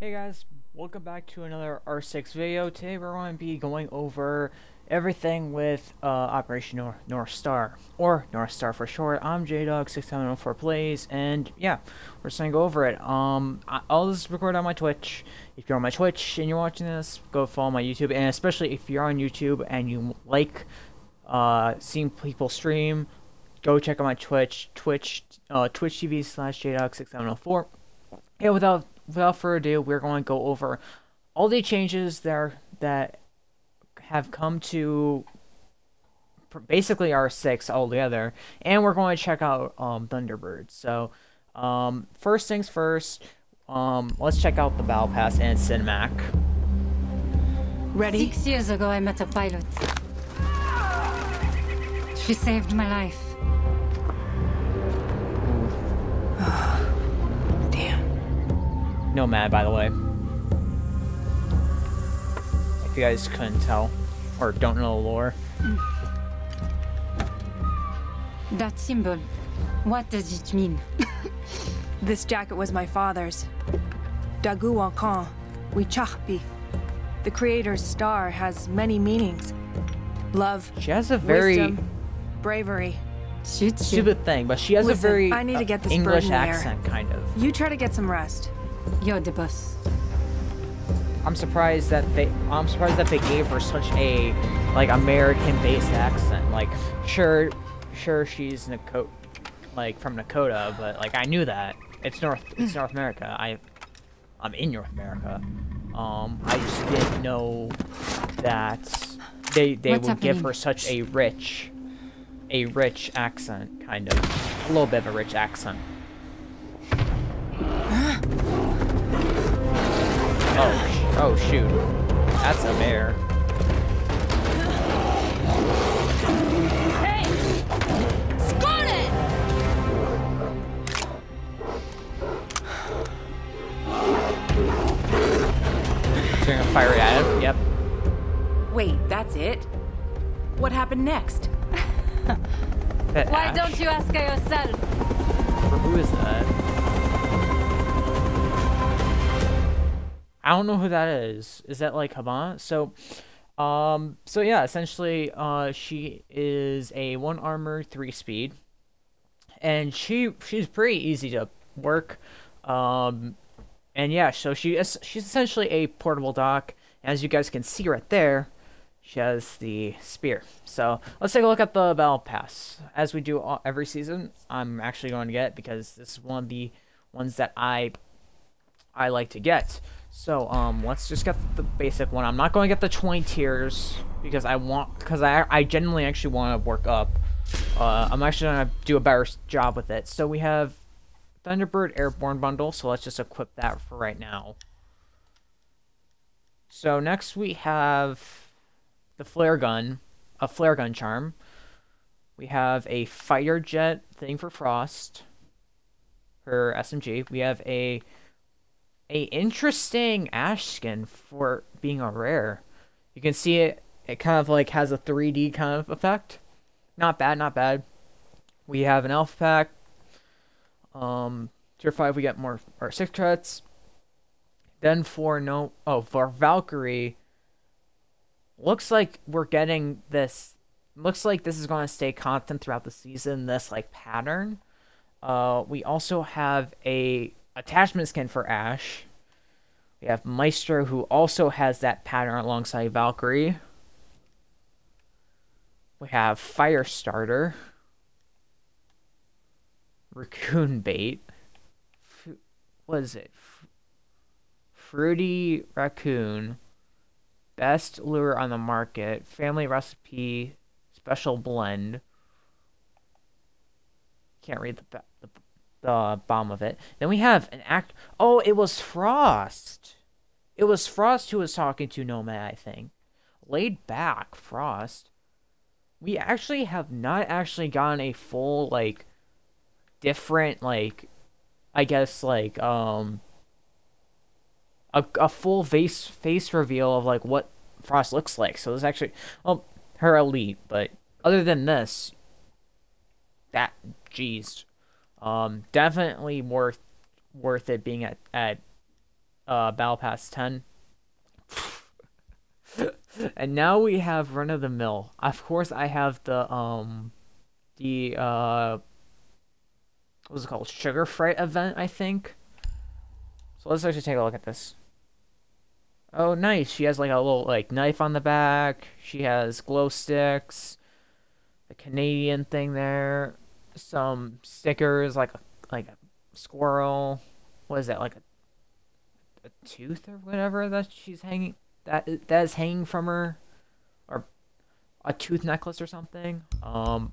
Hey guys, welcome back to another R6 video. Today we're going to be going over everything with uh, Operation Nor North Star, or North Star for short. I'm JDog6704 Plays, and yeah, we're just going to go over it. Um, I'll just record on my Twitch. If you're on my Twitch and you're watching this, go follow my YouTube, and especially if you're on YouTube and you like uh, seeing people stream, go check out my Twitch, Twitch, uh, Twitch TV slash JDog6704. Yeah, without without further ado, we're going to go over all the changes there that have come to basically R6 altogether, and we're going to check out um, Thunderbird. So, um, first things first, um, let's check out the Battle Pass and Cinemac. Ready? Six years ago, I met a pilot. She saved my life. Damn. Nomad, by the way. If you guys couldn't tell, or don't know the lore. Mm. That symbol, what does it mean? This jacket was my father's. Dagu Wankan, Wichahpi. The creator's star has many meanings. Love, She has a very wisdom, bravery. Shoot you. stupid thing, but she has Listen, a very I need to get this bird English in the air. accent, kind of. You try to get some rest. You're the boss. I'm surprised that they I'm surprised that they gave her such a like American based accent. Like sure sure she's Nakota like from Nakota, but like I knew that. It's North it's North America. I I'm in North America. Um I just didn't know that they they What's would give her such a rich a rich accent kind of. A little bit of a rich accent. Oh, oh shoot. That's a bear. You're gonna fire at him? Yep. Wait, that's it? What happened next? Why Ash? don't you ask her yourself? Who is that? I don't know who that is. Is that like Haban? So, um, so yeah, essentially, uh, she is a one armor, three speed, and she she's pretty easy to work. Um, and yeah, so she is she's essentially a portable dock. As you guys can see right there, she has the spear. So let's take a look at the battle pass. As we do all, every season, I'm actually going to get because this is one of the ones that I I like to get. So um, let's just get the basic one. I'm not going to get the 20 tiers because I want because I I genuinely actually want to work up. Uh, I'm actually gonna do a better job with it. So we have Thunderbird Airborne Bundle. So let's just equip that for right now. So next we have the flare gun, a flare gun charm. We have a fighter jet thing for Frost, her SMG. We have a a interesting ash skin for being a rare. You can see it. It kind of like has a 3D kind of effect. Not bad, not bad. We have an alpha pack. Um, tier five we get more R6 credits. Then for no oh for Valkyrie. Looks like we're getting this. Looks like this is going to stay constant throughout the season. This like pattern. Uh, we also have a attachment skin for Ash. We have Maestro, who also has that pattern alongside Valkyrie. We have Firestarter. Raccoon Bait. What is it? Fruity Raccoon. Best lure on the market. Family recipe. Special blend. Can't read the, the the bottom of it. Then we have an act. Oh, it was Frost. It was Frost who was talking to Nomad, I think. Laid back, Frost. We actually have not actually gotten a full like different like I guess like um a, a full face face reveal of like what Frost looks like. So it's actually well her elite, but other than this, that jeez, um, definitely worth worth it being at at uh, Battle Pass 10. and now we have Run of the Mill. Of course, I have the um, the uh, what was it called? Sugar Fright event, I think. So let's actually take a look at this. Oh, nice. She has like a little like knife on the back. She has glow sticks. The Canadian thing there. Some stickers like a, like a squirrel. What is that? Like a a tooth or whatever that she's hanging that that is hanging from her or a tooth necklace or something. Um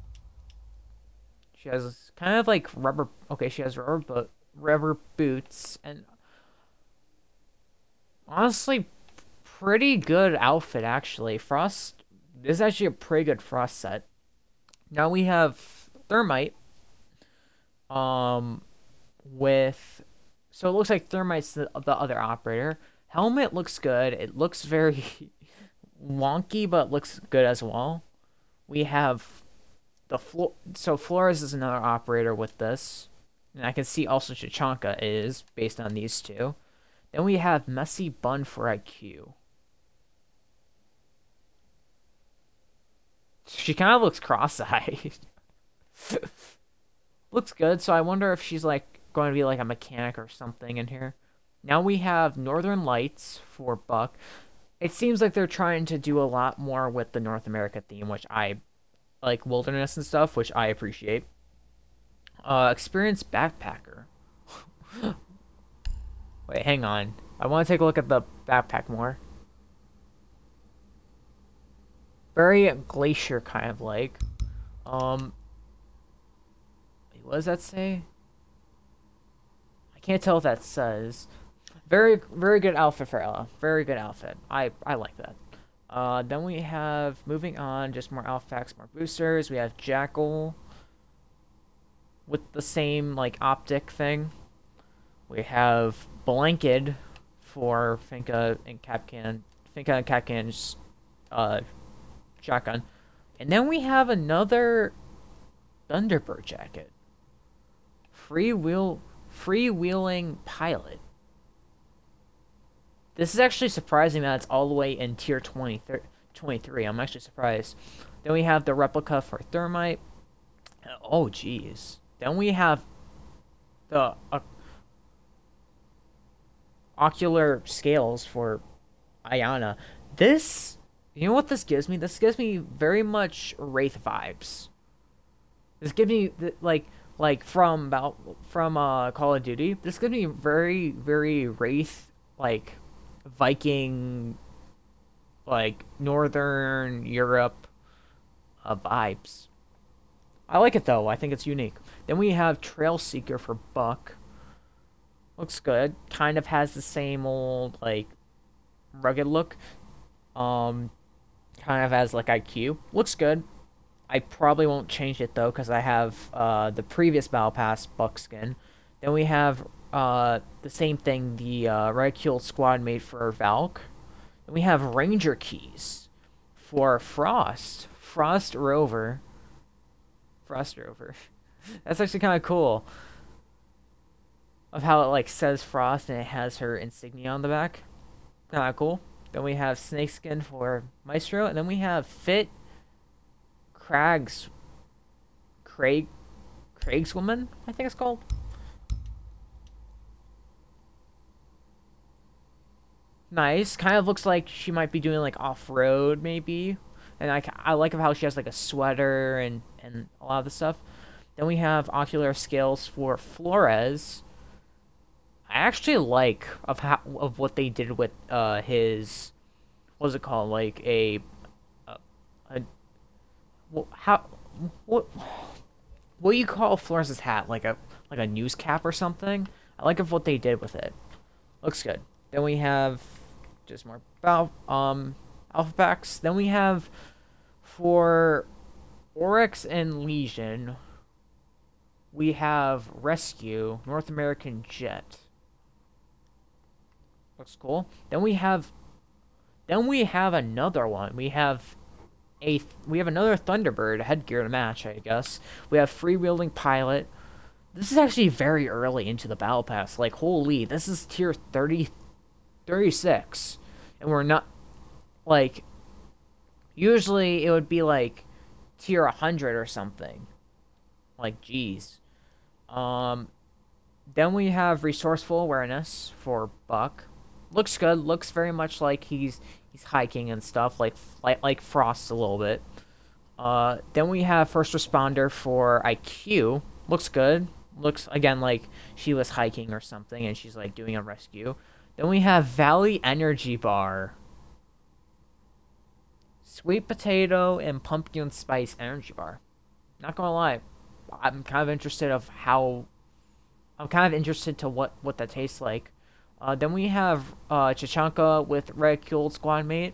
she has kind of like rubber okay, she has rubber but rubber boots and honestly pretty good outfit actually. Frost this is actually a pretty good frost set. Now we have thermite um with so it looks like thermite's the, the other operator. Helmet looks good. It looks very wonky but looks good as well. We have the floor so Flores is another operator with this. And I can see also Tachanka is based on these two. Then we have Messy Bun for IQ. She kind of looks cross-eyed. looks good, so I wonder if she's like going to be like a mechanic or something in here. Now we have Northern Lights for Buck. It seems like they're trying to do a lot more with the North America theme, which I like wilderness and stuff, which I appreciate. Uh, experienced backpacker. Wait, hang on. I want to take a look at the backpack more. Very glacier kind of like. Um, what does that say? I can't tell if that says. Very, very good outfit for Ella. Very good outfit. I, I like that. Uh, then we have, moving on, just more alpha packs, more boosters. We have Jackal with the same, like, optic thing. We have Blanket for Finka and Kapkan, Finka and Kapkan's uh, shotgun. And then we have another Thunderbird jacket. Free wheel, freewheeling pilot. This is actually surprising that it's all the way in tier 20, 23. I'm actually surprised. Then we have the replica for Thermite. Oh, jeez. Then we have the uh, ocular scales for Iana. This, you know what this gives me? This gives me very much Wraith vibes. This gives me, like, like from about from uh Call of Duty. This gives me very very Wraith like Viking like Northern Europe uh, vibes. I like it though. I think it's unique. Then we have Trail Seeker for Buck. Looks good. Kind of has the same old like rugged look. Um kind of has like IQ. Looks good. I probably won't change it though because I have uh, the previous Battle Pass Buckskin. Then we have uh, the same thing the uh, Squad made for Valk. Then we have Ranger Keys for Frost. Frost Rover. Frost Rover. That's actually kind of cool. Of how it like says Frost and it has her insignia on the back. Kind of cool. Then we have Snakeskin for Maestro. And then we have Fit Craig's Craig Craig's woman, I think it's called. Nice. Kind of looks like she might be doing like off-road maybe. And I, I like of how she has like a sweater and, and a lot of the stuff. Then we have ocular scales for Flores. I actually like of how of what they did with uh his what was it called like a how what what do you call Florence's hat? Like a like a news cap or something? I like of what they did with it. Looks good. Then we have just more about um alpha packs. Then we have for Oryx and Legion. We have Rescue North American Jet. Looks cool. Then we have then we have another one. We have a we have another Thunderbird headgear to match, I guess. We have freewheeling pilot. This is actually very early into the battle pass. Like holy, this is tier 30 36. And we're not like usually it would be like tier 100 or something. Like geez. Um then we have resourceful awareness for Buck. Looks good. Looks very much like he's he's hiking and stuff, like like like Frost a little bit. Uh, then we have first responder for IQ. Looks good. Looks again like she was hiking or something, and she's like doing a rescue. Then we have Valley Energy Bar. Sweet potato and pumpkin spice energy bar. Not gonna lie, I'm kind of interested of how. I'm kind of interested to what what that tastes like. Uh, then we have uh, Tachanka with ridiculed squad mate.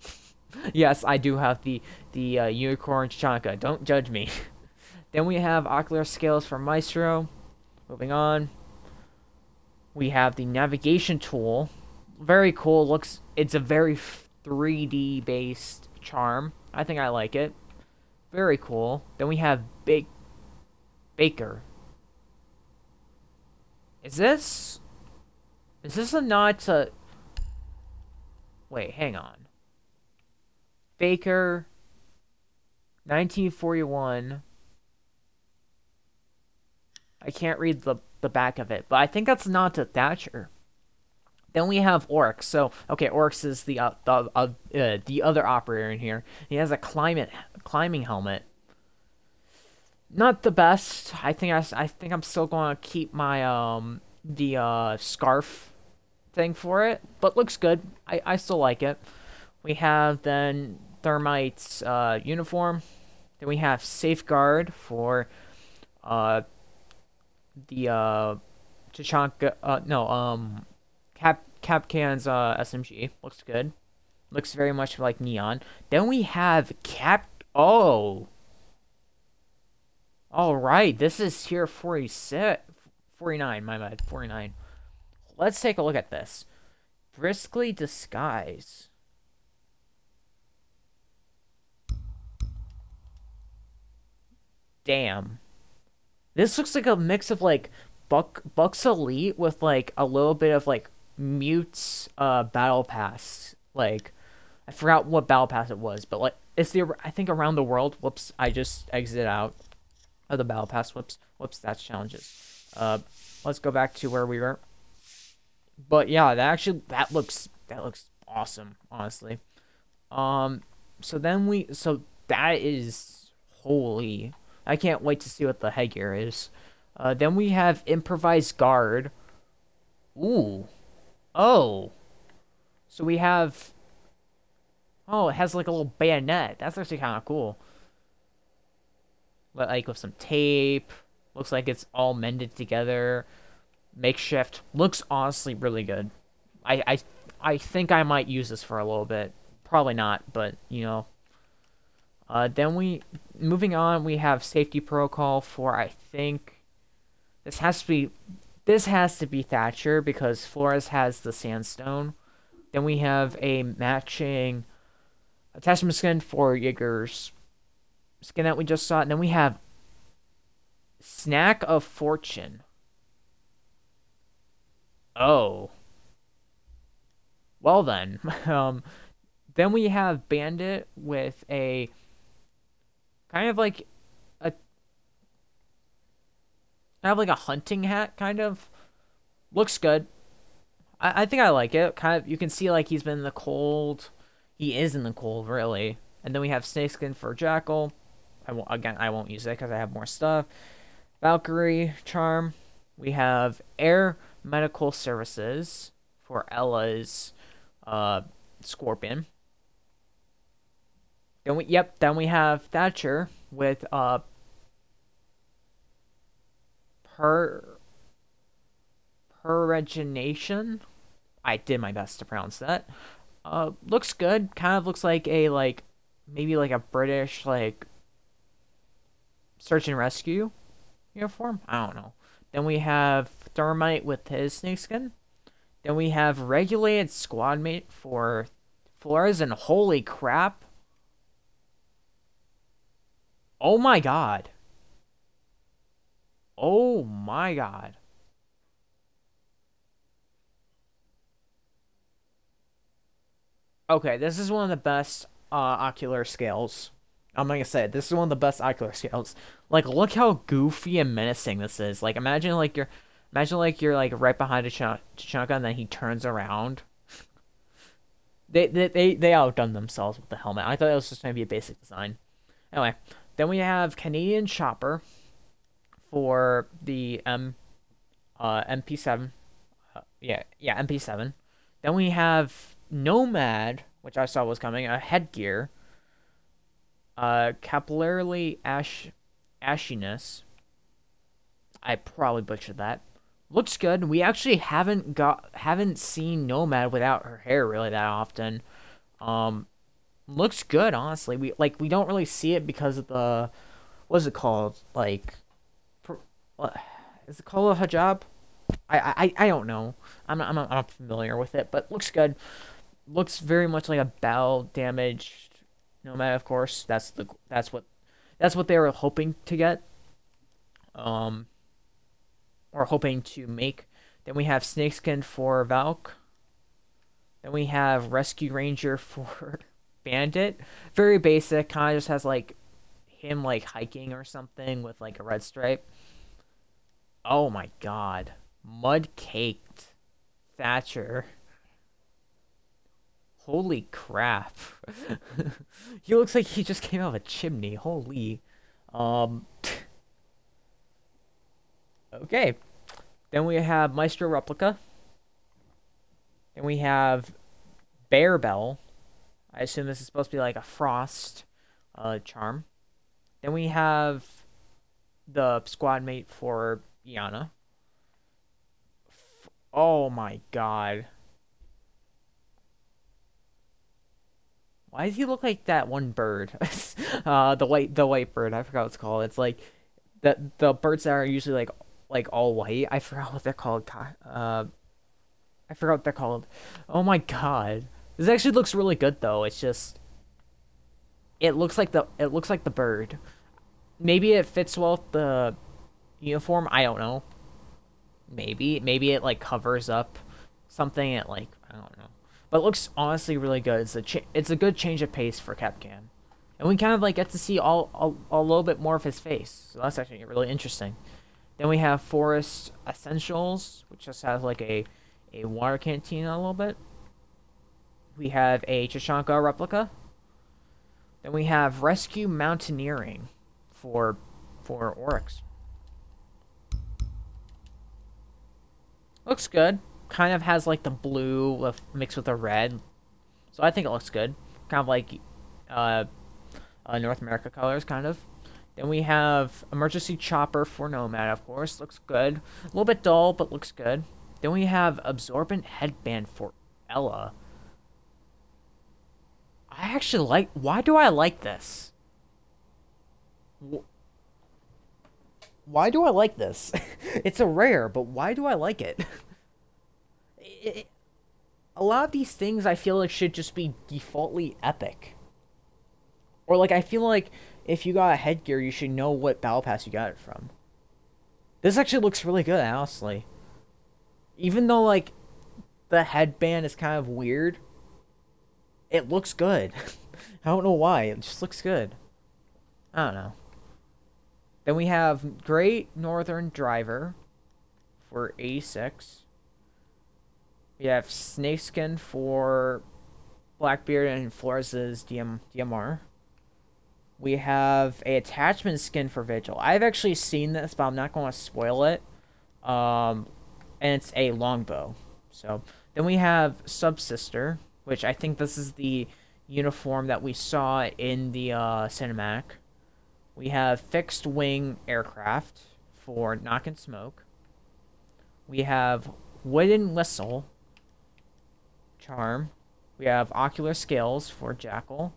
yes, I do have the the uh, unicorn Tachanka. Don't judge me. then we have ocular scales for Maestro. Moving on. We have the navigation tool. Very cool. Looks. It's a very 3D based charm. I think I like it. Very cool. Then we have Bake Baker. Is this is this a nod to... Wait, hang on. Baker, 1941. I can't read the, the back of it, but I think that's not to Thatcher. Then we have Oryx. So, okay, Oryx is the uh, the uh, uh, the other operator in here. He has a climate climbing helmet. Not the best. I think I, I think I'm still going to keep my um the uh, scarf thing for it, but looks good. I, I still like it. We have then Thermite's uh, uniform. Then we have Safeguard for uh, the uh, Tachanka, uh, no, um, Cap Kapkan's uh, SMG. Looks good. Looks very much like Neon. Then we have Cap. Oh. All right, this is tier 46. 49, my bad. 49. Let's take a look at this. Briskly disguise. Damn. This looks like a mix of like Buck Buck's Elite with like a little bit of like Mute's uh battle pass. Like I forgot what battle pass it was, but like it's the I think around the world. Whoops, I just exited out of the battle pass. Whoops, whoops, that's challenges. Uh, let's go back to where we were. But yeah, that actually that looks that looks awesome, honestly. Um, so then we so that is holy. I can't wait to see what the headgear is. Uh, then we have improvised guard. Ooh, oh. So we have. Oh, it has like a little bayonet. That's actually kind of cool. Like with some tape. Looks like it's all mended together. Makeshift. Looks honestly really good. I, I, I think I might use this for a little bit. Probably not, but, you know. Uh, then we, moving on, we have safety protocol for, I think, this has to be, this has to be Thatcher because Flores has the sandstone. Then we have a matching attachment skin for Jaeger's skin that we just saw. And then we have Snack of Fortune. Oh. Well then. um, then we have Bandit with a kind of like a kind of like a hunting hat kind of looks good. I, I think I like it. Kind of you can see like he's been in the cold. He is in the cold really. And then we have snakeskin for Jackal. I won't again I won't use it because I have more stuff. Valkyrie charm. We have air medical services for Ella's uh, Scorpion. Then we yep, then we have Thatcher with uh per peregination. I did my best to pronounce that. Uh looks good. Kind of looks like a like maybe like a British like search and rescue uniform? I don't know. Then we have Thermite with his snakeskin. Then we have regulated squad mate for Flores, and holy crap. Oh my god. Oh my god. Okay, this is one of the best uh, ocular scales. I'm gonna say. This is one of the best ocular scales. Like, look how goofy and menacing this is. Like, imagine like you're, imagine like you're like right behind a Tachanka, and then he turns around. they, they they they outdone themselves with the helmet. I thought it was just gonna be a basic design. Anyway, then we have Canadian Chopper for the M, uh, MP7. Uh, yeah, yeah, MP7. Then we have Nomad, which I saw was coming, a headgear. Uh, capillarily ash, ashiness. I probably butchered that. Looks good. We actually haven't got haven't seen Nomad without her hair really that often. Um, looks good honestly. We like we don't really see it because of the what's it called like, what is it called a hijab? I I I don't know. I'm not, I'm not, I'm not familiar with it, but looks good looks very much like a battle damaged nomad. Of course, that's the that's what that's what they were hoping to get. Um, or hoping to make. Then we have Snakeskin for Valk. Then we have Rescue Ranger for Bandit. Very basic, kind of just has like him like hiking or something with like a red stripe. Oh my god. Mud caked Thatcher. Holy crap. he looks like he just came out of a chimney. Holy. Um. okay. Then we have Maestro Replica. Then we have Bear Bell. I assume this is supposed to be like a frost uh, charm. Then we have the squad mate for Iana. F oh my god. Why does he look like that one bird? uh, the white, the white bird. I forgot what it's called. It's like the the birds that are usually like like all white. I forgot what they're called. Uh, I forgot what they're called. Oh my god, this actually looks really good though. It's just, it looks like the it looks like the bird. Maybe it fits well with the uniform. I don't know. Maybe maybe it like covers up something. It like I don't know but looks honestly really good. It's a it's a good change of pace for Kapkan and we kind of like get to see all, all a little bit more of his face. So that's actually really interesting. Then we have Forest Essentials, which just has like a a water canteen a little bit. We have a Tachanka replica. Then we have Rescue Mountaineering for for Oryx. Looks good kind of has like the blue mixed with the red. So I think it looks good. Kind of like uh, uh, North America colors, kind of. Then we have Emergency Chopper for Nomad, of course. Looks good. A little bit dull, but looks good. Then we have Absorbent Headband for Ella. I actually like... Why do I like this? Why do I like this? it's a rare, but why do I like it? it, a lot of these things I feel like should just be defaultly epic. Or like I feel like if you got a headgear, you should know what battle pass you got it from. This actually looks really good, honestly. Even though like the headband is kind of weird, it looks good. I don't know why, it just looks good. I don't know. Then we have Great Northern Driver for 86. We have Snakeskin for Blackbeard and Flores' DM, DMR. We have a attachment skin for Vigil. I've actually seen this, but I'm not going to spoil it. Um, and it's a longbow. So then we have Subsister, which I think this is the uniform that we saw in the uh, cinematic. We have fixed wing aircraft for Nøkk and smoke. We have wooden whistle Charm. We have Ocular Scales for Jackal.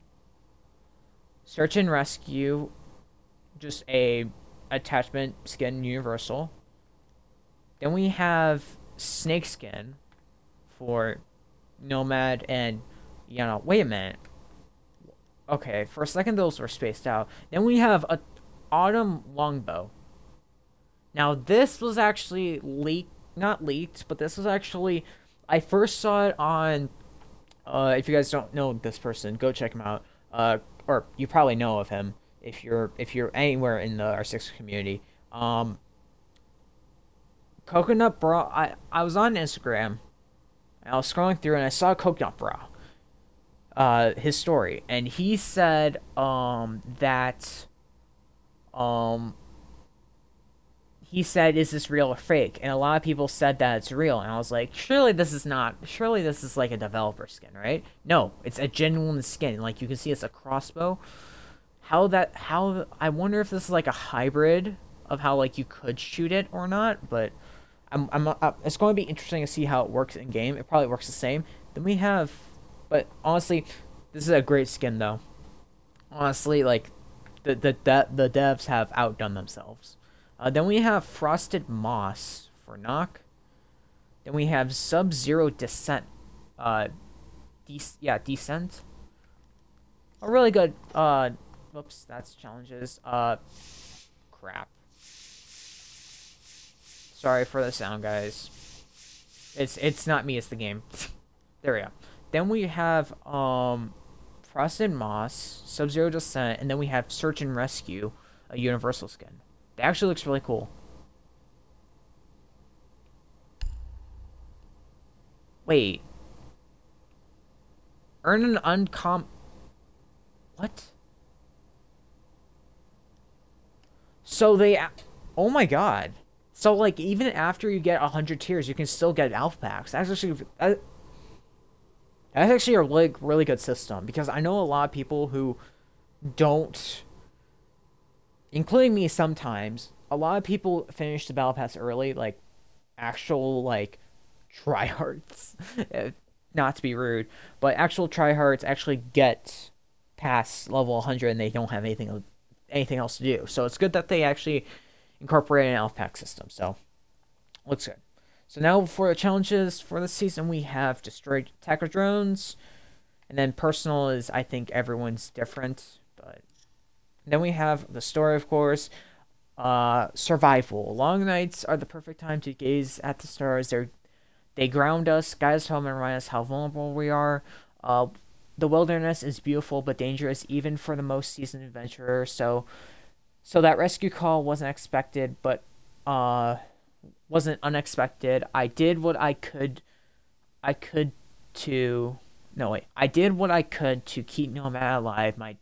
Search and Rescue, just a attachment skin universal. Then we have Snakeskin for Nomad and you know, wait a minute. Okay, for a second those were spaced out. Then we have a Autumn Longbow. Now this was actually leaked, not leaked, but this was actually I first saw it on Uh, if you guys don't know this person, go check him out. Uh, or you probably know of him if you're if you're anywhere in the R6 community. Um, CoconutBrah. I I was on Instagram. and I was scrolling through and I saw CoconutBrah. Uh, his story, and he said um that um he said, "Is this real or fake?" And a lot of people said that it's real, and I was like, "Surely this is not. Surely this is like a developer skin, right?" No, it's a genuine skin. Like you can see, it's a crossbow. How that? How? I wonder if this is like a hybrid of how like you could shoot it or not. But I'm, I'm. Uh, it's going to be interesting to see how it works in game. It probably works the same. Then we have, but honestly, this is a great skin though. Honestly, like the the the, the devs have outdone themselves. Uh, then we have Frosted Moss for Nøkk. Then we have Sub Zero Descent. Uh, de- yeah, Descent. A really good. Uh, whoops, that's challenges. Uh, crap. Sorry for the sound, guys. It's it's not me, it's the game. there we go. Then we have um, Frosted Moss, Sub Zero Descent, and then we have Search and Rescue, a Universal skin. It actually looks really cool. Wait. Earn an uncom... What? So they... Oh my god. So, like, even after you get 100 tiers, you can still get alpha packs. That's actually... That, that's actually a really, really good system. Because I know a lot of people who don't including me sometimes, a lot of people finish the battle pass early, like actual like tryhards. Not to be rude, but actual tryhards actually get past level 100 and they don't have anything anything else to do. So it's good that they actually incorporate an alpha pack system. So looks good. So now for the challenges for this season, we have destroyed attacker drones, and then personal is I think everyone's different, but then we have the story, of course. Uh, survival. Long nights are the perfect time to gaze at the stars. They they ground us, guide us home, and remind us how vulnerable we are. Uh, the wilderness is beautiful but dangerous, even for the most seasoned adventurer. So, so that rescue call wasn't expected, but uh, wasn't unexpected. I did what I could. I could to no wait. I did what I could to keep Nomad alive. My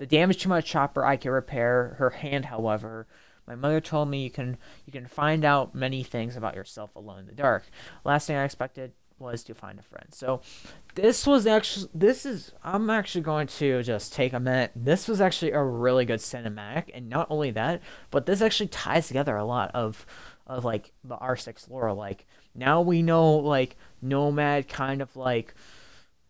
the damage to my chopper I can repair. Her hand, however, my mother told me you can you can find out many things about yourself alone in the dark. Last thing I expected was to find a friend. So this was actually this is I'm actually going to just take a minute. This was actually a really good cinematic, and not only that, but this actually ties together a lot of of like the R6 lore. Like now we know like Nomad kind of like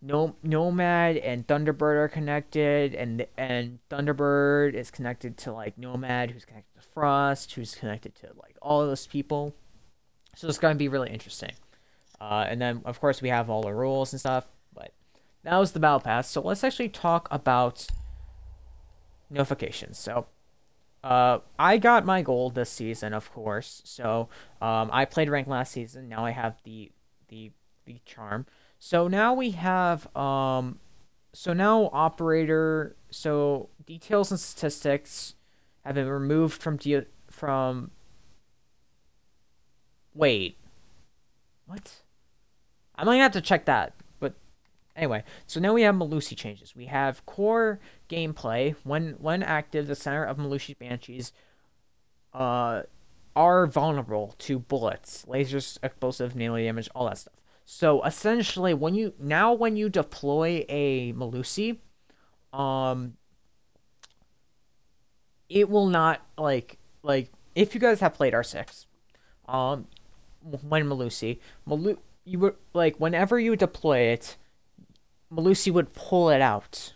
no Nomad and Thunderbird are connected, and and Thunderbird is connected to like Nomad, who's connected to Frost, who's connected to like all those people. So it's gonna be really interesting. Uh, and then of course we have all the rules and stuff. But that was the battle pass. So let's actually talk about notifications. So. Uh, I got my gold this season, of course. So, um, I played rank last season. Now I have the the the charm. So now we have um so now operator so details and statistics have been removed from de- from wait what? I might have to check that but anyway so now we have Melusi changes. We have core gameplay when when active the center of Melusi banshees uh are vulnerable to bullets lasers explosive melee damage all that stuff so essentially, when you now when you deploy a Melusi, um, it will not like like if you guys have played R six, um, when Melusi, Malu you would like whenever you deploy it, Melusi would pull it out,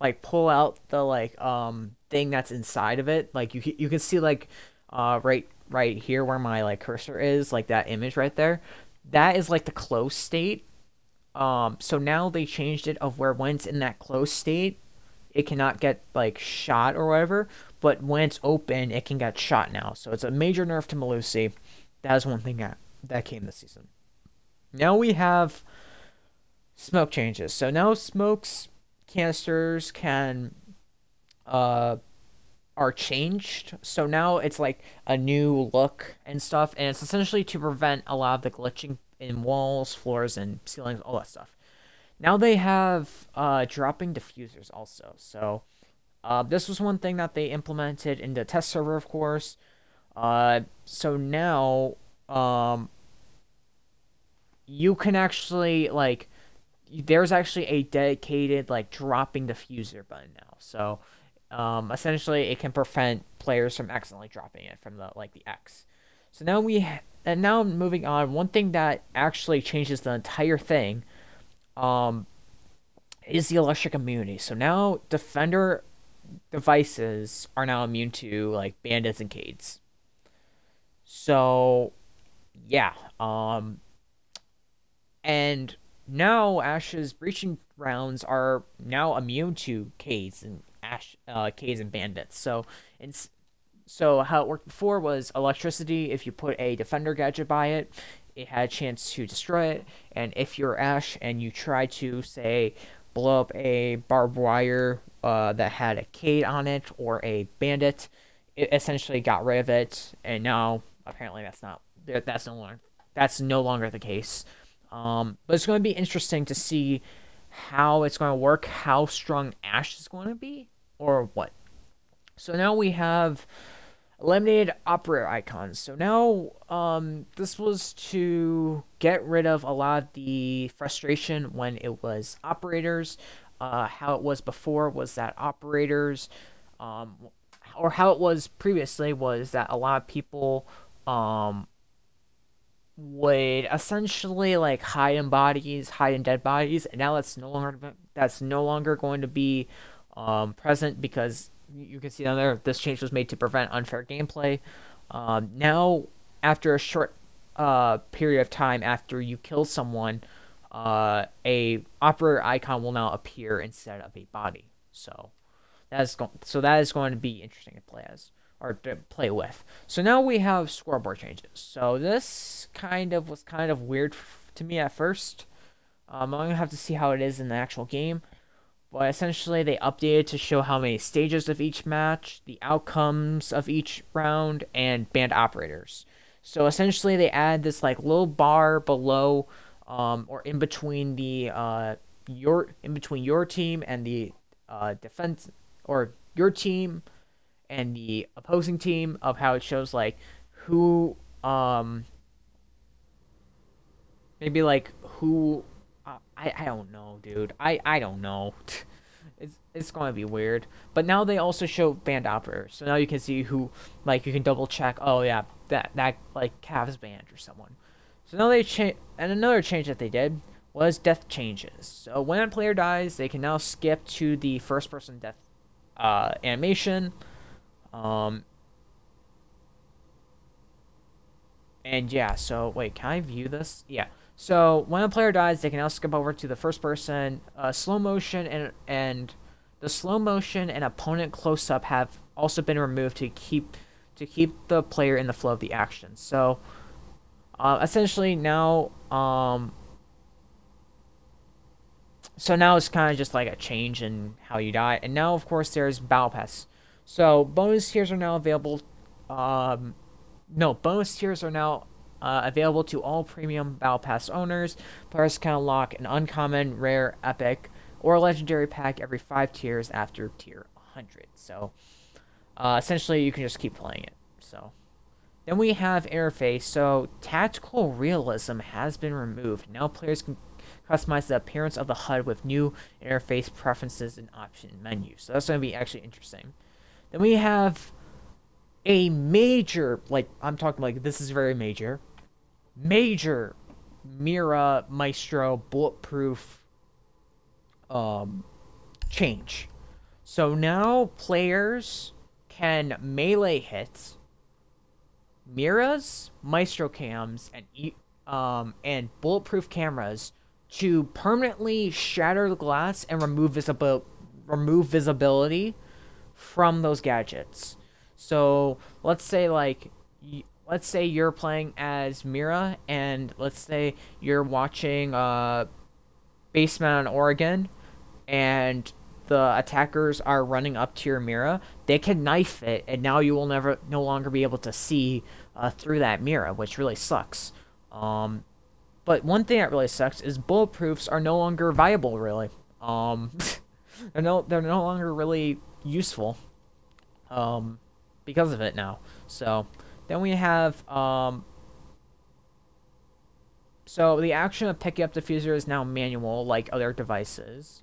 like pull out the like um thing that's inside of it. Like you you can see like uh right right here where my like cursor is, like that image right there that is like the close state. Um, so now they changed it of where it's in that close state, it cannot get like shot or whatever. But when it's open, it can get shot now. So it's a major nerf to Melusi. That is one thing that that came this season. Now we have smoke changes. So now smokes canisters can uh are changed. So now it's like a new look and stuff, and it's essentially to prevent a lot of the glitching in walls, floors, and ceilings, all that stuff. Now they have uh, dropping diffusers also. So uh, this was one thing that they implemented in the test server, of course. Uh, so now um, you can actually like there's actually a dedicated like dropping diffuser button now. So um, essentially, it can prevent players from accidentally dropping it from the like the X. So now we and now moving on. One thing that actually changes the entire thing, um, is the electric immunity. So now defender devices are now immune to like bandits and Kaids. So, yeah. Um, and now Ash's breaching rounds are now immune to Kaids and ash uh, K's and bandits. So it's so how it worked before was electricity. If you put a defender gadget by it, it had a chance to destroy it. And if you're Ash and you try to say blow up a barbed wire uh, that had a Kaid on it or a bandit, it essentially got rid of it. And now apparently that's not that's no longer that's no longer the case. Um, but it's going to be interesting to see how it's going to work, how strong Ash is going to be, or what. So now we have eliminated operator icons. So now um, this was to get rid of a lot of the frustration when it was operators. Uh, how it was before was that operators, um, or how it was previously was that a lot of people um, would essentially like hide in bodies, hide in dead bodies, and now that's no longer that's no longer going to be um, present because you can see down there this change was made to prevent unfair gameplay. Um, now, after a short uh, period of time after you kill someone, uh, a operator icon will now appear instead of a body. So that is going so that is going to be interesting to play as or to play with. So now we have scoreboard changes. So this kind of was kind of weird to me at first. Um, I'm gonna have to see how it is in the actual game. But essentially, they updated to show how many stages of each match, the outcomes of each round, and banned operators. So essentially, they add this like little bar below, um, or in between the uh, your in between your team and the uh, defense, or your team and the opposing team of how it shows like who um maybe like who I, I don't know, dude. I, I don't know. it's it's going to be weird. But now they also show banned operators. So now you can see who, like, you can double check, oh, yeah, that, that like, Cavs banned or someone. So now they change, and another change that they did was death changes. So when a player dies, they can now skip to the first person death uh, animation. Um, and yeah, so wait, can I view this? Yeah. So when a player dies, they can now skip over to the first person. Uh, slow motion and and the slow motion and opponent close up have also been removed to keep to keep the player in the flow of the action. So uh, essentially now um, so now it's kind of just like a change in how you die. And now of course there's battle pass. So bonus tiers are now available. Um, no, bonus tiers are now uh, available to all premium Battle Pass owners. Players can unlock an uncommon, rare, epic, or legendary pack every five tiers after tier 100. So, uh, essentially, you can just keep playing it. So, then we have interface. So, tactical realism has been removed. Now, players can customize the appearance of the HUD with new interface preferences and option menus. So, that's going to be actually interesting. Then we have a major, like, I'm talking like this is very major, major Mira Maestro bulletproof um, change. So now players can melee hit Mira's Maestro cams and um and bulletproof cameras to permanently shatter the glass and remove visible remove visibility from those gadgets. So let's say like let's say you're playing as Mira, and let's say you're watching uh, basement on Oregon, and the attackers are running up to your Mira. they can knife it, and now you will never, no longer be able to see uh, through that Mira, which really sucks. Um, but one thing that really sucks is bulletproofs are no longer viable, really. Um, they're no, they're no longer really useful. Um, because of it now. So then we have um. So the action of picking up the diffuser is now manual, like other devices.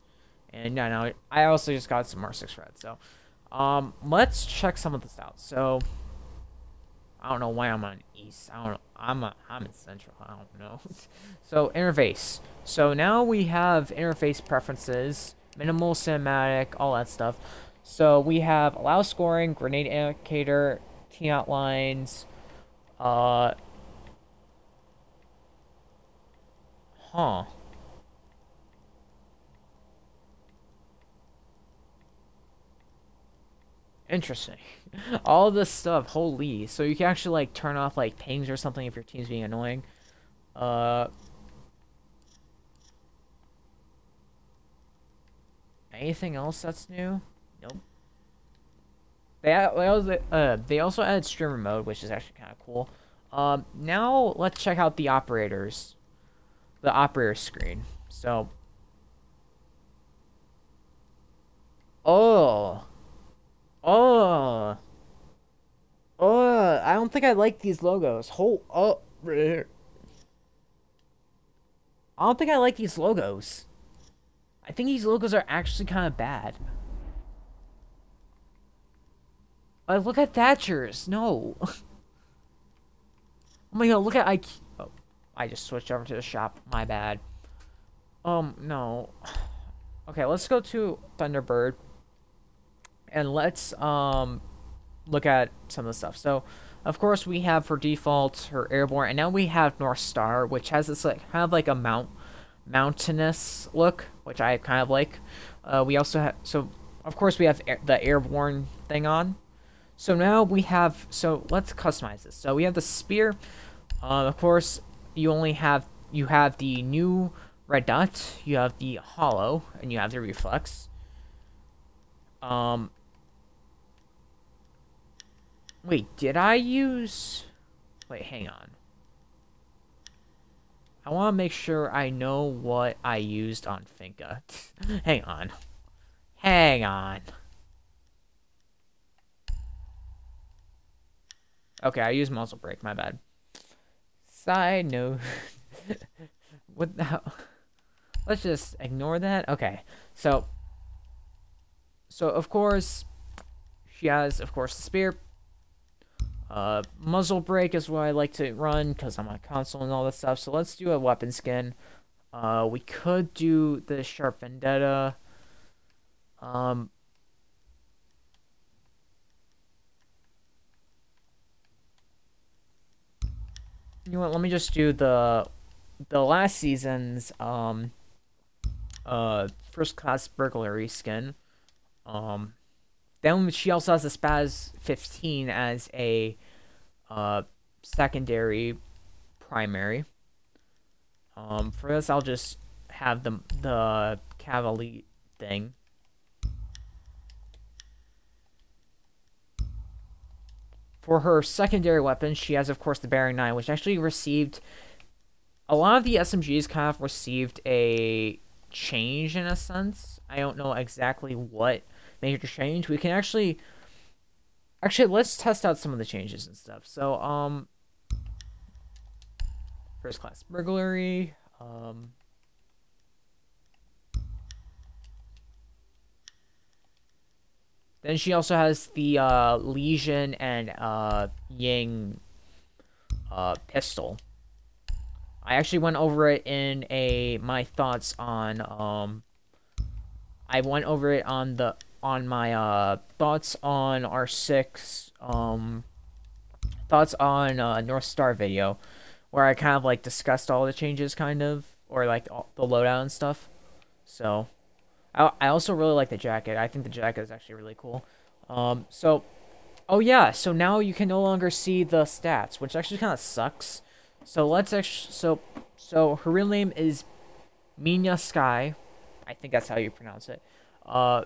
And yeah, now I also just got some R6 red. So, um, let's check some of this out. So, I don't know why I'm on east. I don't know. I'm a, I'm in central. I don't know. so interface. So now we have interface preferences, minimal cinematic, all that stuff. So we have allow scoring, grenade indicator, Outlines, uh, huh. Interesting. All this stuff, holy. So you can actually like turn off like pings or something if your team's being annoying. Uh Anything else that's new? They also uh they also added streamer mode, which is actually kind of cool. Um now let's check out the operators. The operator screen. So Oh. Oh. Oh, I don't think I like these logos. Hold oh. I don't think I like these logos. I think these logos are actually kind of bad. Uh, look at Thatcher's. No. oh my god, look at I. Oh, I just switched over to the shop. My bad. Um, no. Okay, let's go to Thunderbird and let's um look at some of the stuff. So, of course, we have for default her airborne, and now we have North Star, which has this like kind of like a mount mountainous look, which I kind of like. Uh, we also have so of course we have air, the airborne thing on. So now we have so let's customize this. So we have the spear. Uh, of course, you only have you have the new red dot, you have the hollow, and you have the reflex. Um, Wait, did I use... Wait, hang on. I want to make sure I know what I used on Finka. hang on. Hang on. Okay, I use muzzle brake, my bad. Side note. what the hell? Let's just ignore that. Okay, so... So, of course, she has, of course, the spear. Uh, muzzle brake is what I like to run because I'm on console and all that stuff. So let's do a weapon skin. Uh, we could do the Sharp Vendetta. Um, you know what? Let me just do the the last season's um uh first class burglary skin. Um, then she also has the SPAS 15 as a uh, secondary primary. Um, for this, I'll just have the the Cavalier thing. For her secondary weapon, she has, of course, the Bearing 9, which actually received... A lot of the SMGs kind of received a change, in a sense. I don't know exactly what major change, we can actually actually let's test out some of the changes and stuff. So um first class burglary, um Then she also has the uh, Lesion and uh, Ying uh, pistol. I actually went over it in a my thoughts on um I went over it on the on my uh, thoughts on R6, um, thoughts on uh, North Star video, where I kind of like discussed all the changes, kind of, or like the loadout and stuff. So, I, I also really like the jacket. I think the jacket is actually really cool. Um, so, oh yeah, so now you can no longer see the stats, which actually kind of sucks. So let's actually, so, so her real name is Mina Sky, I think that's how you pronounce it. Uh,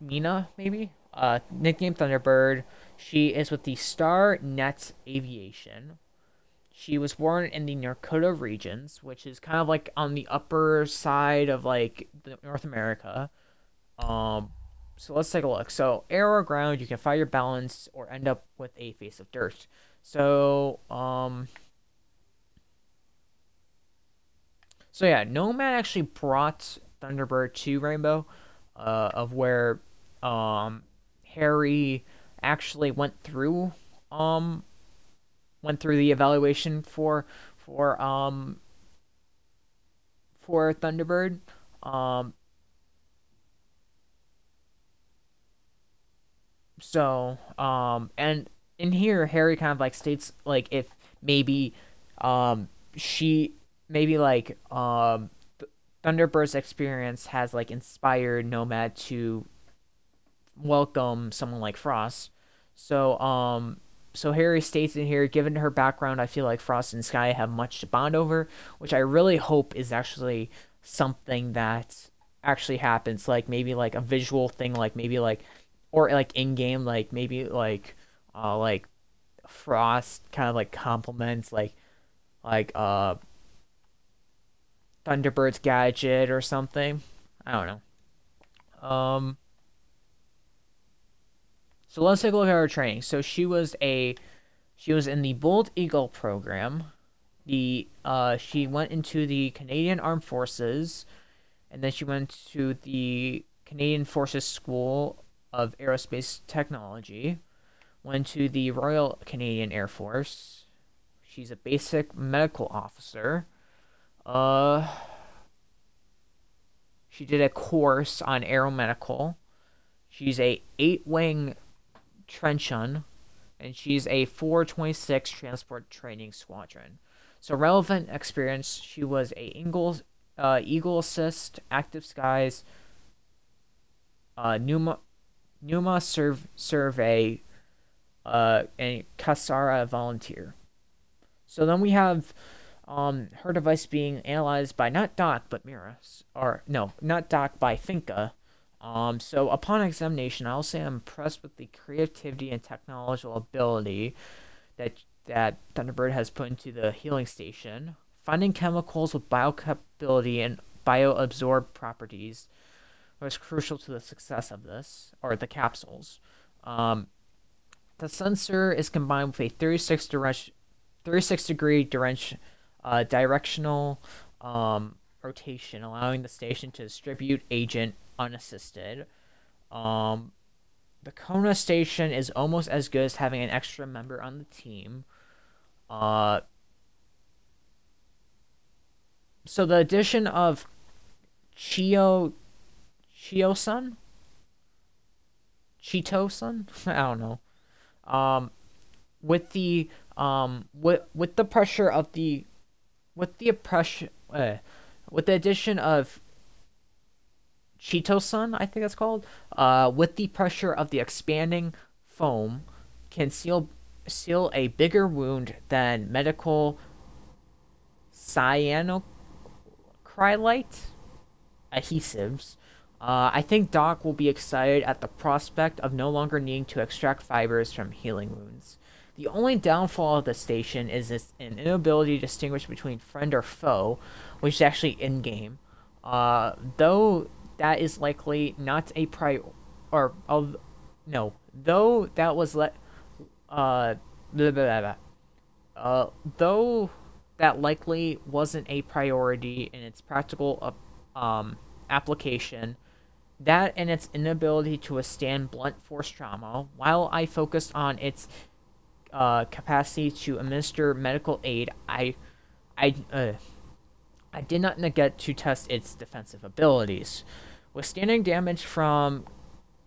Mina maybe. Uh, nicknamed Thunderbird. She is with the Star Nets Aviation. She was born in the North regions, which is kind of like on the upper side of like North America. Um, so let's take a look. So air or ground, you can find your balance or end up with a face of dirt. So um, so yeah, Nomad actually brought Thunderbird to Rainbow, uh, of where um Harry actually went through um went through the evaluation for for um for Thunderbird. Um so um and in here Harry kind of like states like if maybe um she maybe like um Thunderbird's experience has like inspired Nomad to welcome someone like Frost. So um so Harry states in here, given her background, I feel like Frost and Sky have much to bond over, which I really hope is actually something that actually happens, like maybe like a visual thing, like maybe like or like in game, like maybe like uh like Frost kind of like compliments like like uh Thunderbird's gadget or something. I don't know. Um so let's take a look at her training. So she was a she was in the Bold Eagle program. The uh she went into the Canadian Armed Forces and then she went to the Canadian Forces School of Aerospace Technology, went to the Royal Canadian Air Force. She's a basic medical officer. Uh she did a course on aeromedical. She's a eight-wing Trenton, and she's a 426 Transport Training Squadron. So relevant experience, she was a Eagle, uh, Eagle Assist, Active Skies, uh, Numa, Numa serv- Survey, uh, and Kasara Volunteer. So then we have um, her device being analyzed by not Doc, but Mira. Or, no, not Doc, by Finka. Um, so upon examination, I'll say I'm impressed with the creativity and technological ability that that Thunderbird has put into the healing station. Finding chemicals with biocompatibility and bioabsorb properties was crucial to the success of this, or the capsules. Um, the sensor is combined with a 36, direction, 36 degree direction, uh, directional um, rotation, allowing the station to distribute agent unassisted. Um, the Kona station is almost as good as having an extra member on the team. Uh, so the addition of Chio Chio-sun? Chito Sun? I don't know. Um, with the um with with the pressure of the with the pressure uh, with the addition of Cheeto-sun, I think it's called, uh, with the pressure of the expanding foam, can seal seal a bigger wound than medical cyanoacrylate adhesives. Uh, I think Doc will be excited at the prospect of no longer needing to extract fibers from healing wounds. The only downfall of the station is its an inability to distinguish between friend or foe, which is actually in game. Uh, though that is likely not a prior or uh, no though that was let uh blah, blah, blah, uh though that likely wasn't a priority in its practical uh, um application that and its inability to withstand blunt force trauma while i focused on its uh, capacity to administer medical aid i i uh, I did not neglect to test its defensive abilities. Withstanding damage from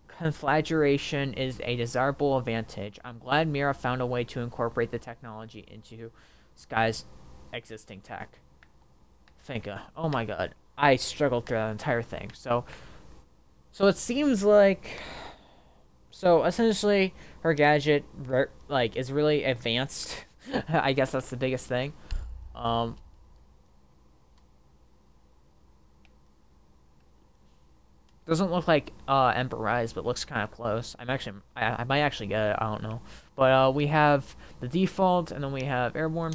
conflagration is a desirable advantage. I'm glad Mira found a way to incorporate the technology into Sky's existing tech. Finka. Oh my god. I struggled through that entire thing. So so it seems like so essentially her gadget like is really advanced. I guess that's the biggest thing. Um Doesn't look like uh, Emperor Rise, but looks kind of close. I'm actually, I, I might actually get it. I don't know. But uh, we have the default, and then we have Airborne.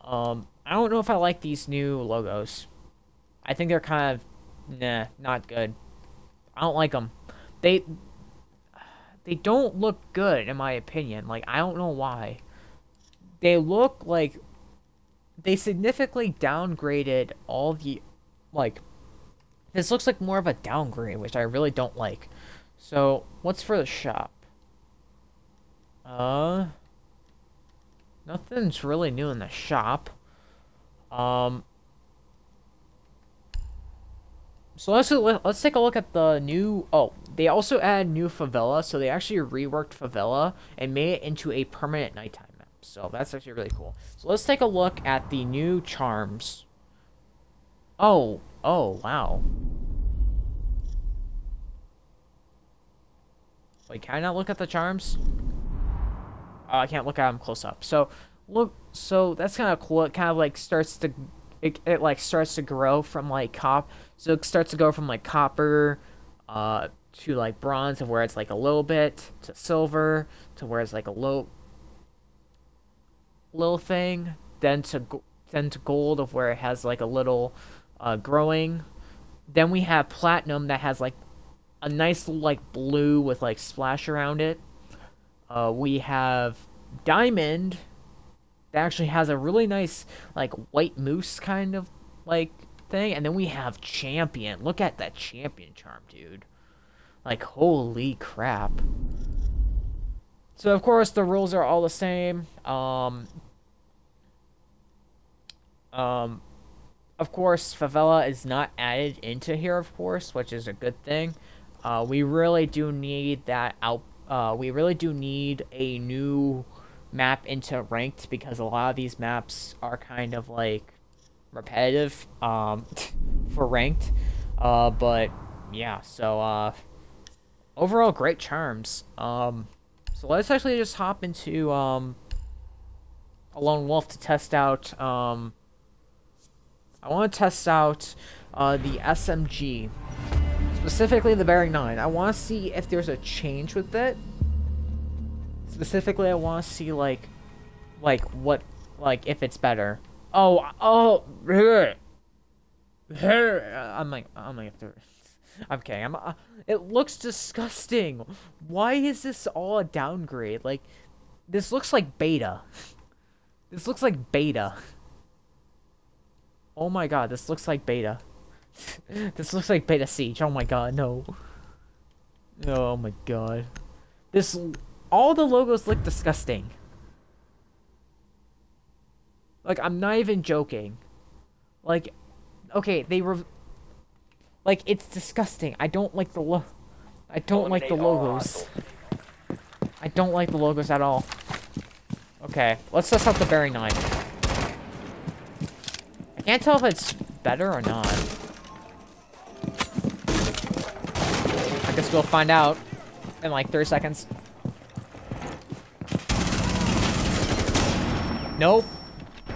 Um, I don't know if I like these new logos. I think they're kind of, nah, not good. I don't like them. They, they don't look good in my opinion. Like I don't know why. They look like they significantly downgraded all the, like this looks like more of a downgrade, which I really don't like. So, what's for the shop? Uh, nothing's really new in the shop. Um, so let's let's take a look at the new. Oh, they also add new favela, so they actually reworked favela and made it into a permanent nighttime map. So that's actually really cool. So let's take a look at the new charms. Oh, oh, wow. Wait, can I not look at the charms? Oh, I can't look at them close up. So, look, so that's kind of cool. It kind of like starts to, it, it like starts to grow from like cop, so it starts to go from like copper, uh, to like bronze, and where it's like a little bit, to silver, to where it's like a low, little thing, then to, then to gold of where it has like a little, uh, growing. Then we have platinum that has like a nice like blue with like splash around it. Uh, we have diamond that actually has a really nice like white moose kind of like thing, and then we have champion. Look at that champion charm, dude. Like holy crap. So of course the rules are all the same. Um, um, of course, favela is not added into here, of course, which is a good thing. Uh, we really do need that out. Uh, we really do need a new map into ranked because a lot of these maps are kind of like repetitive um, for ranked. Uh, but yeah, so uh, overall great charms. Um, so let's actually just hop into um, a lone wolf to test out um, I want to test out uh, the SMG, specifically the Bearing 9. I want to see if there's a change with it. Specifically, I want to see, like, like, what, like, if it's better. Oh, oh, I'm like, I'm like, I'm kidding. I'm, uh, it looks disgusting. Why is this all a downgrade? Like, this looks like beta. This looks like beta. Oh my god, this looks like beta. this looks like beta siege. Oh my god, no. Oh my god. This all the logos look disgusting. Like I'm not even joking. Like okay, they were like it's disgusting. I don't like the lo I don't like the logos. I don't like the logos at all. Okay, let's test out the Bearing 9. Can't tell if it's better or not. I guess we'll find out in like 30 seconds. Nope.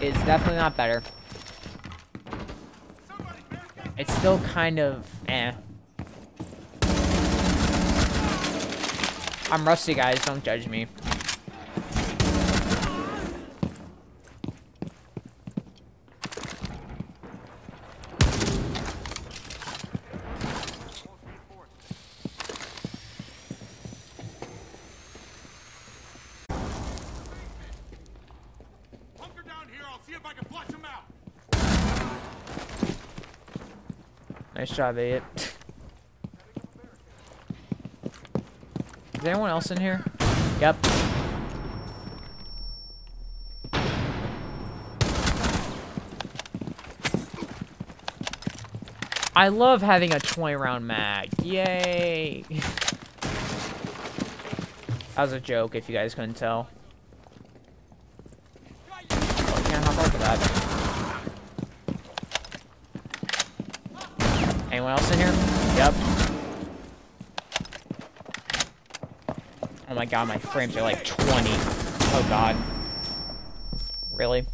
It's definitely not better. It's still kind of eh. I'm rusty, guys. Don't judge me. Is anyone else in here? Yep. I love having a 20 round mag. Yay! that was a joke if you guys couldn't tell. Oh, can't hop over that. Anyone else in here? Yep. Oh my god, my frames are like 20. Oh god. Really?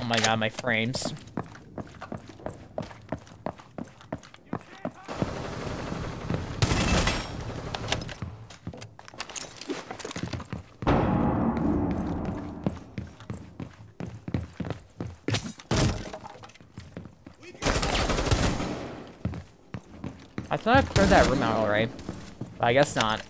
Oh my god, my frames. I thought I cleared that room out already. But I guess not.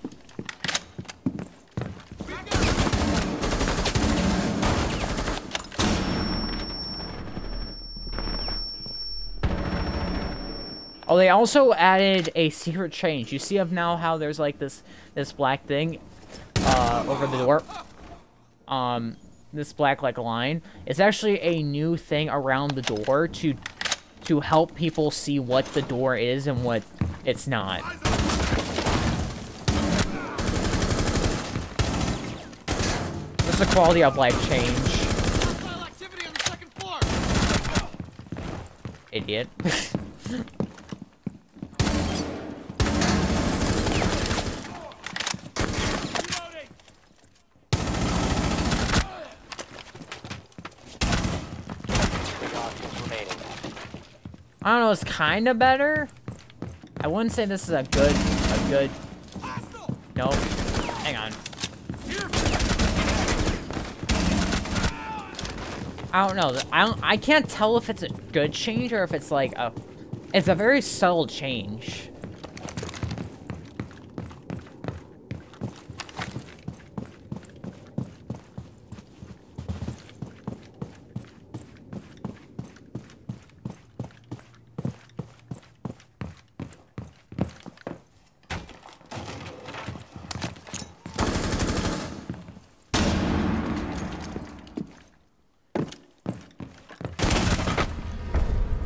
Oh, they also added a secret change. You see of now how there's like this this black thing uh, over the door. Um, this black like line. It's actually a new thing around the door to to help people see what the door is and what it's not. It's a quality of life change. Idiot. I don't know, it's kind of better. I wouldn't say this is a good, a good. Nope. Hang on. I don't know. I don't. I can't tell if it's a good change or if it's like a. It's a very subtle change.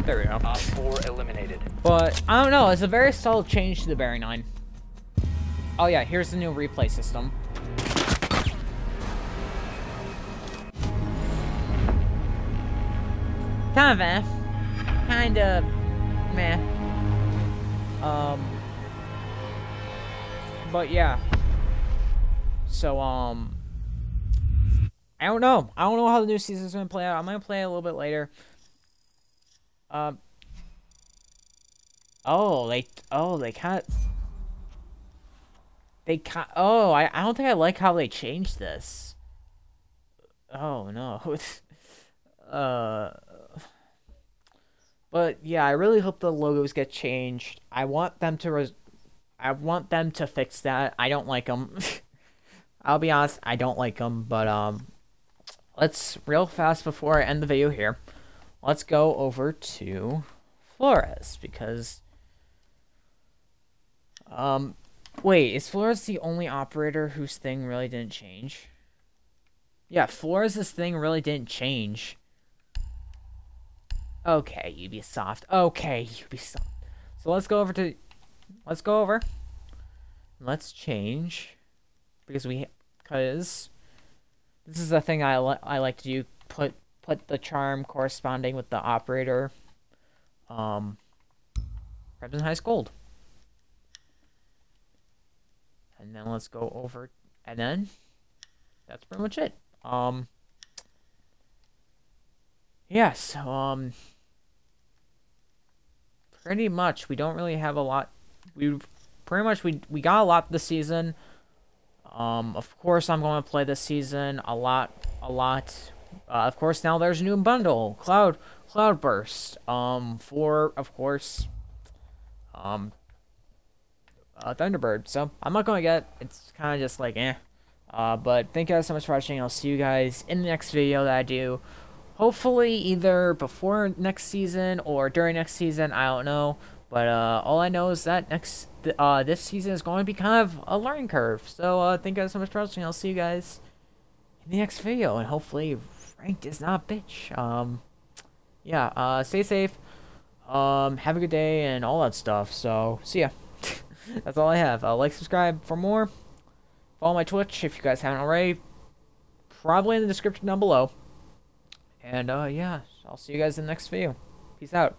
There 4 eliminated. But I don't know. It's a very subtle change to the Bearing 9. Oh yeah, here's the new replay system. Kind of eh. Kind of meh. Um. But yeah. So um. I don't know. I don't know how the new season's gonna play out. I'm gonna play a little bit later. Um. Oh, they. Oh, they of. They kind. Oh, I. I don't think I like how they changed this. Oh no. uh. But yeah, I really hope the logos get changed. I want them to. Res- I want them to fix that. I don't like them. I'll be honest. I don't like them. But um, let's real fast before I end the video here let's go over to Flores because um wait, is Flores the only operator whose thing really didn't change? Yeah, Flores' thing really didn't change. Okay, Ubisoft. Okay, Ubisoft. So let's go over to let's go over. Let's change because we cuz this is the thing I li- I like to do put put the charm corresponding with the operator. Um, Crimson Heist Gold. And then let's go over, and then that's pretty much it. Um, yes, um, pretty much we don't really have a lot. We pretty much we we got a lot this season. Um, of course I'm going to play this season a lot, a lot uh, of course, now there's a new bundle, Cloud Cloudburst. Um, for of course, um, uh, Thunderbird. So I'm not gonna get. It's kind of just like eh. Uh, but thank you guys so much for watching. I'll see you guys in the next video that I do. Hopefully, either before next season or during next season. I don't know. But uh, all I know is that next uh, this season is going to be kind of a learning curve. So uh, thank you guys so much for watching. I'll see you guys in the next video, and hopefully Frank is not bitch. Um, yeah, uh, stay safe, um, have a good day, and all that stuff. So, see ya. That's all I have. Uh, like, subscribe for more. Follow my Twitch if you guys haven't already. Probably in the description down below. And, uh, yeah, I'll see you guys in the next video. Peace out.